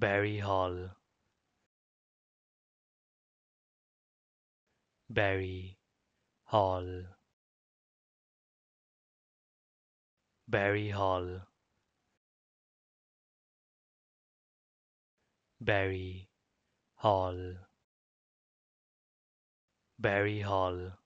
Barry Hall. Barry Hall. Barry Hall. Barry Hall. Barry Hall.